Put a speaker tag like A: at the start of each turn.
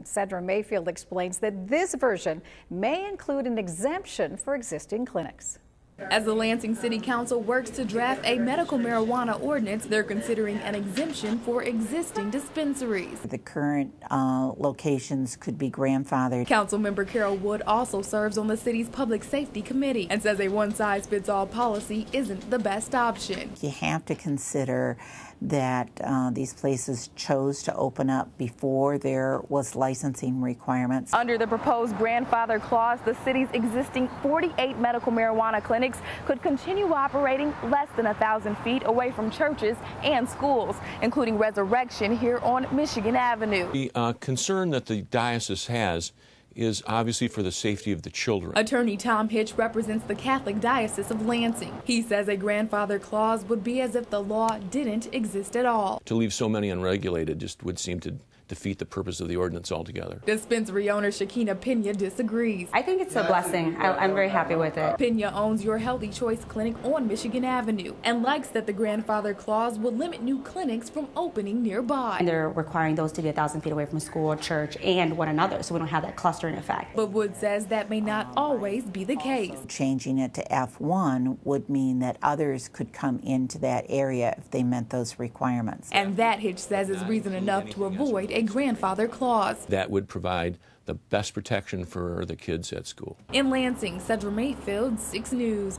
A: Cedra Mayfield explains that this version may include an exemption for existing clinics.
B: As the Lansing City Council works to draft a medical marijuana ordinance, they're considering an exemption for existing dispensaries.
C: The current uh, locations could be grandfathered.
B: Councilmember Carol Wood also serves on the city's Public Safety Committee and says a one size fits all policy isn't the best option.
C: You have to consider that uh, these places chose to open up before there was licensing requirements.
B: Under the proposed grandfather clause, the city's existing 48 medical marijuana clinics could continue operating less than a thousand feet away from churches and schools, including Resurrection here on Michigan Avenue.
D: The uh, concern that the diocese has is obviously for the safety of the children.
B: Attorney Tom Hitch represents the Catholic Diocese of Lansing. He says a grandfather clause would be as if the law didn't exist at all.
D: To leave so many unregulated just would seem to defeat the purpose of the ordinance altogether.
B: Dispensary owner Shakina Pena disagrees.
E: I think it's a blessing. I, am very happy with it.
B: Pena owns Your Healthy Choice Clinic on Michigan Avenue and likes that the grandfather clause will limit new clinics from opening nearby.
E: And they're requiring those to be a thousand feet away from school, church, and one another, so we don't have that clustering effect.
B: But Wood says that may not always be the case.
C: Changing it to F1 would mean that others could come into that area if they met those requirements.
B: And that, Hitch says, is reason enough to avoid a grandfather clause.
D: That would provide the best protection for the kids at school.
B: In Lansing, Cedra Mayfield, 6 News.